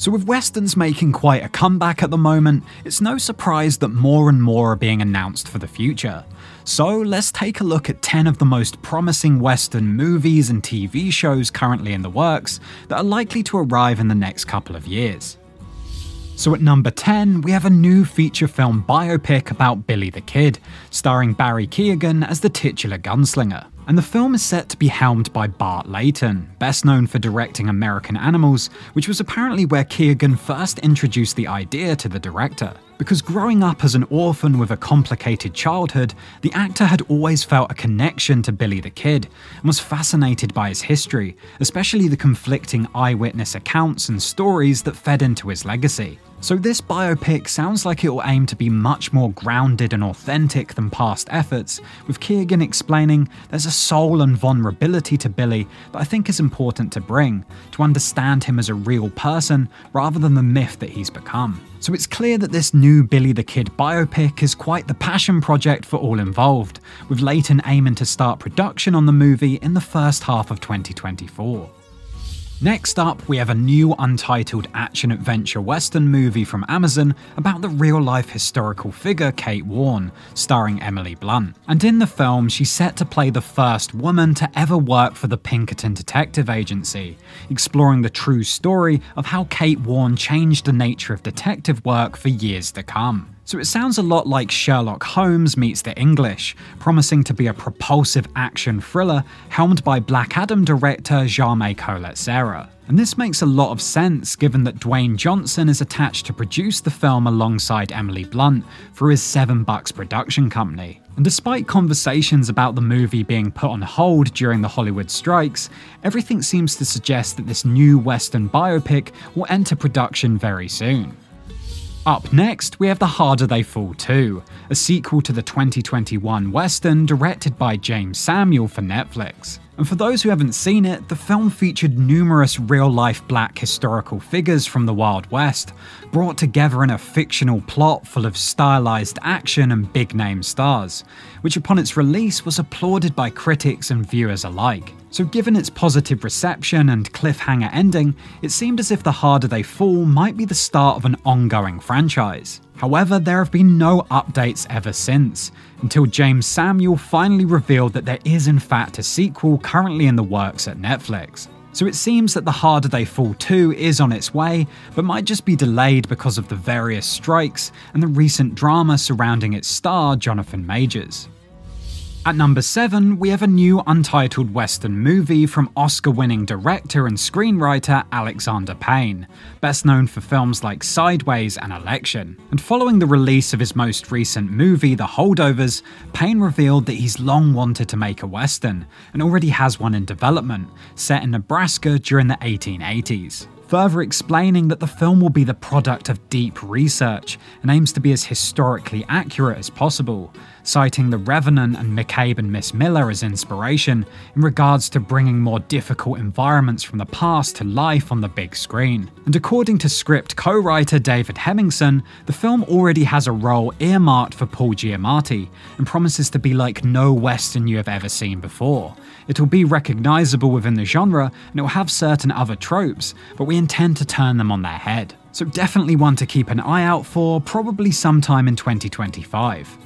So, with westerns making quite a comeback at the moment, it's no surprise that more and more are being announced for the future. So, let's take a look at 10 of the most promising western movies and TV shows currently in the works that are likely to arrive in the next couple of years. So, at number 10, we have a new feature film biopic about Billy the Kid, starring Barry Keoghan as the titular gunslinger and the film is set to be helmed by Bart Layton, best known for directing American Animals, which was apparently where Keoghan first introduced the idea to the director. Because growing up as an orphan with a complicated childhood, the actor had always felt a connection to Billy the Kid and was fascinated by his history, especially the conflicting eyewitness accounts and stories that fed into his legacy. So, this biopic sounds like it will aim to be much more grounded and authentic than past efforts, with Keoghan explaining there's a soul and vulnerability to Billy that I think is important to bring, to understand him as a real person rather than the myth that he's become. So, it's clear that this new Billy the Kid biopic is quite the passion project for all involved, with Layton aiming to start production on the movie in the first half of 2024. Next up, we have a new untitled action adventure western movie from Amazon about the real life historical figure Kate Warne, starring Emily Blunt. And in the film, she's set to play the first woman to ever work for the Pinkerton Detective Agency, exploring the true story of how Kate Warne changed the nature of detective work for years to come. So it sounds a lot like Sherlock Holmes meets the English, promising to be a propulsive action thriller helmed by Black Adam director Jaume Collet-Serra. And this makes a lot of sense given that Dwayne Johnson is attached to produce the film alongside Emily Blunt through his Seven Bucks production company. And despite conversations about the movie being put on hold during the Hollywood strikes, everything seems to suggest that this new Western biopic will enter production very soon. Up next, we have The Harder They Fall 2, a sequel to the 2021 Western directed by Jeymes Samuel for Netflix. And for those who haven't seen it, the film featured numerous real life black historical figures from the Wild West, brought together in a fictional plot full of stylized action and big name stars, which upon its release was applauded by critics and viewers alike. So, given its positive reception and cliffhanger ending, it seemed as if The Harder They Fall might be the start of an ongoing franchise. However, there have been no updates ever since, until Jeymes Samuel finally revealed that there is in fact a sequel currently in the works at Netflix. So it seems that The Harder They Fall 2 is on its way, but might just be delayed because of the various strikes and the recent drama surrounding its star, Jonathan Majors. At number 7, we have a new untitled Western movie from Oscar winning director and screenwriter Alexander Payne, best known for films like Sideways and Election. And following the release of his most recent movie, The Holdovers, Payne revealed that he's long wanted to make a Western, and already has one in development, set in Nebraska during the 1880s further explaining that the film will be the product of deep research and aims to be as historically accurate as possible, citing The Revenant and McCabe and Miss Miller as inspiration in regards to bringing more difficult environments from the past to life on the big screen. And according to script co writer David Hemingson, the film already has a role earmarked for Paul Giamatti and promises to be like no Western you have ever seen before. It'll be recognizable within the genre and it will have certain other tropes, but we intend to turn them on their head. So, definitely one to keep an eye out for, probably sometime in 2025.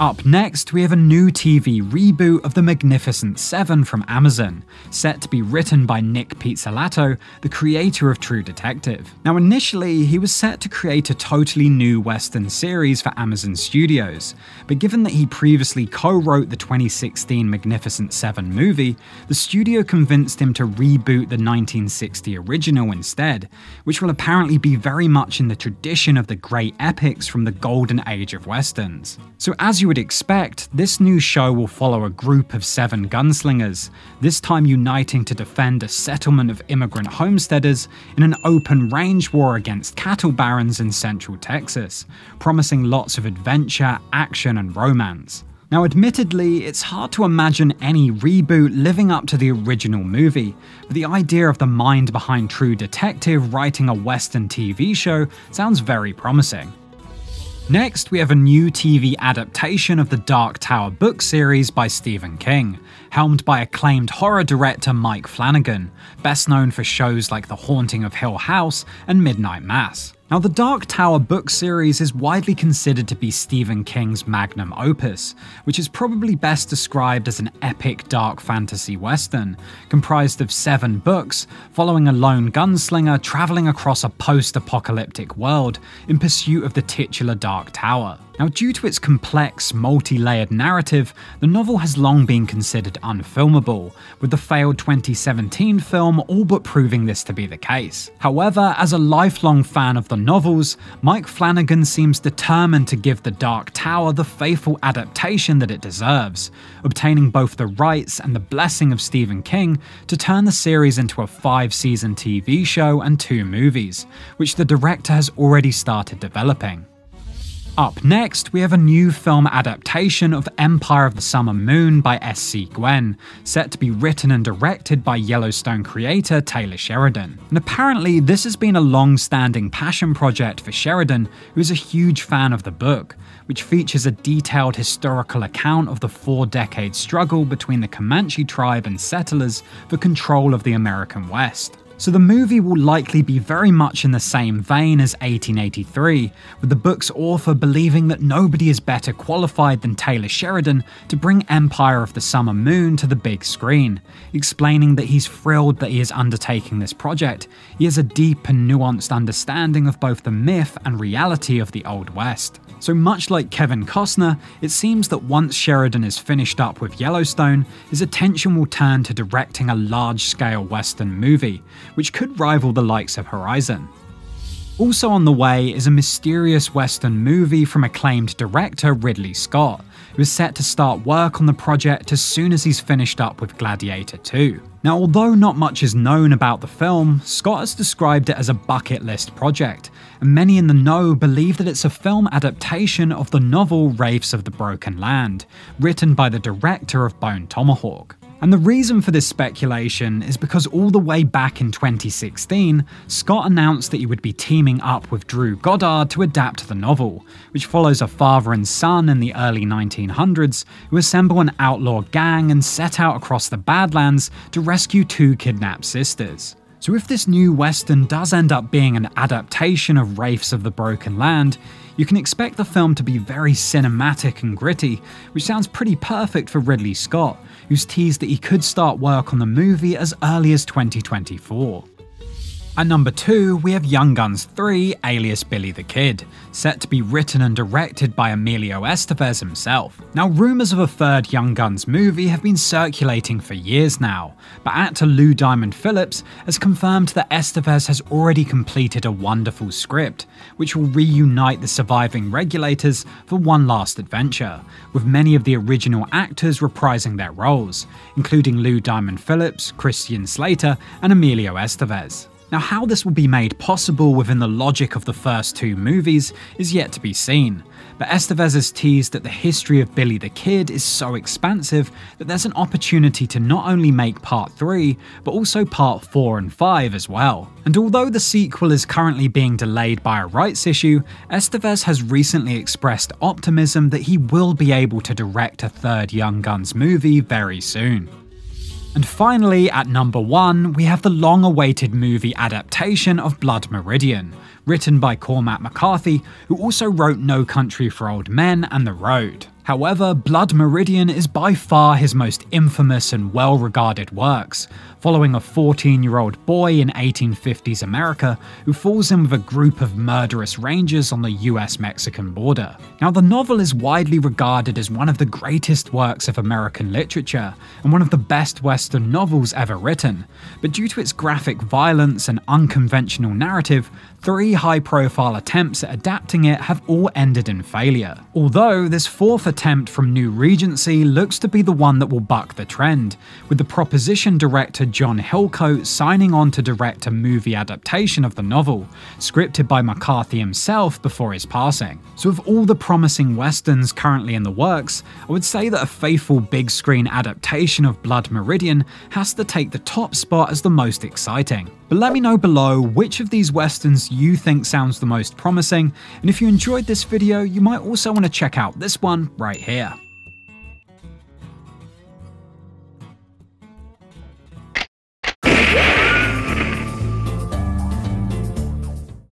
Up next, we have a new TV reboot of The Magnificent Seven from Amazon, set to be written by Nic Pizzolatto, the creator of True Detective. Now, initially, he was set to create a totally new Western series for Amazon Studios, but given that he previously co wrote the 2016 Magnificent Seven movie, the studio convinced him to reboot the 1960 original instead, which will apparently be very much in the tradition of the great epics from the golden age of Westerns. So, as you would expect, this new show will follow a group of seven gunslingers, this time uniting to defend a settlement of immigrant homesteaders in an open range war against cattle barons in central Texas, promising lots of adventure, action, and romance. Now, admittedly, it's hard to imagine any reboot living up to the original movie, but the idea of the mind behind True Detective writing a Western TV show sounds very promising. Next, we have a new TV adaptation of the Dark Tower book series by Stephen King, helmed by acclaimed horror director Mike Flanagan, best known for shows like The Haunting of Hill House and Midnight Mass. Now, the Dark Tower book series is widely considered to be Stephen King's magnum opus, which is probably best described as an epic dark fantasy western, comprised of seven books, following a lone gunslinger traveling across a post apocalyptic world in pursuit of the titular Dark Tower. Now, due to its complex, multi layered narrative, the novel has long been considered unfilmable, with the failed 2017 film all but proving this to be the case. However, as a lifelong fan of the novels, Mike Flanagan seems determined to give The Dark Tower the faithful adaptation that it deserves, obtaining both the rights and the blessing of Stephen King to turn the series into a five season TV show and two movies, which the director has already started developing. Up next, we have a new film adaptation of Empire of the Summer Moon by S.C. Gwynne, set to be written and directed by Yellowstone creator Taylor Sheridan. And apparently, this has been a long standing passion project for Sheridan, who is a huge fan of the book, which features a detailed historical account of the four decade struggle between the Comanche tribe and settlers for control of the American West so the movie will likely be very much in the same vein as 1883, with the book's author believing that nobody is better qualified than Taylor Sheridan to bring Empire of the Summer Moon to the big screen, explaining that he's thrilled that he is undertaking this project. He has a deep and nuanced understanding of both the myth and reality of the Old West. So, much like Kevin Costner, it seems that once Sheridan is finished up with Yellowstone, his attention will turn to directing a large scale Western movie, which could rival the likes of Horizon. Also on the way is a mysterious Western movie from acclaimed director Ridley Scott, who is set to start work on the project as soon as he's finished up with Gladiator 2. Now, although not much is known about the film, Scott has described it as a bucket list project, many in the know believe that it's a film adaptation of the novel Wraiths of the Broken Land, written by the director of Bone Tomahawk. And the reason for this speculation is because all the way back in 2016, Scott announced that he would be teaming up with Drew Goddard to adapt the novel, which follows a father and son in the early 1900s who assemble an outlaw gang and set out across the Badlands to rescue two kidnapped sisters. So, if this new Western does end up being an adaptation of Wraiths of the Broken Land, you can expect the film to be very cinematic and gritty, which sounds pretty perfect for Ridley Scott, who's teased that he could start work on the movie as early as 2024. At number 2, we have Young Guns 3, alias Billy the Kid, set to be written and directed by Emilio Estevez himself. Now, rumours of a third Young Guns movie have been circulating for years now, but actor Lou Diamond Phillips has confirmed that Estevez has already completed a wonderful script, which will reunite the surviving regulators for one last adventure, with many of the original actors reprising their roles, including Lou Diamond Phillips, Christian Slater, and Emilio Estevez. Now, how this will be made possible within the logic of the first two movies is yet to be seen, but Estevez has teased that the history of Billy the Kid is so expansive that there's an opportunity to not only make part 3, but also part 4 and 5 as well. And although the sequel is currently being delayed by a rights issue, Estevez has recently expressed optimism that he will be able to direct a third Young Guns movie very soon. And finally, at number one, we have the long awaited movie adaptation of Blood Meridian, written by Cormac McCarthy, who also wrote No Country for Old Men and The Road. However, Blood Meridian is by far his most infamous and well regarded works, following a 14 year old boy in 1850s America who falls in with a group of murderous rangers on the US Mexican border. Now, the novel is widely regarded as one of the greatest works of American literature and one of the best Western novels ever written, but due to its graphic violence and unconventional narrative, three high profile attempts at adapting it have all ended in failure. Although, this fourth attempt from New Regency looks to be the one that will buck the trend, with the proposition director John Hillcoat signing on to direct a movie adaptation of the novel, scripted by McCarthy himself before his passing. So, of all the promising westerns currently in the works, I would say that a faithful big screen adaptation of Blood Meridian has to take the top spot as the most exciting. But let me know below which of these westerns you think sounds the most promising, and if you enjoyed this video, you might also want to check out this one right here.